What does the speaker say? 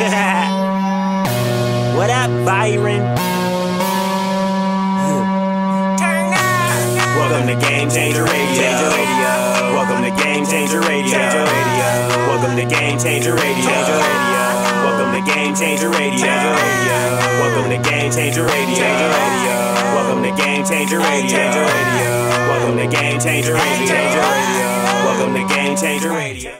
what up, Byron? Turn up. Welcome to Game Changer Radio. Welcome to Game Changer Radio. Welcome to Game Changer Radio. Welcome to Game Changer Radio. Welcome to Game Changer Radio. Welcome to Game Changer Radio. Welcome to Game Changer Radio. Welcome to Game Changer Radio.